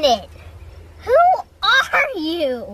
minute. Who are you?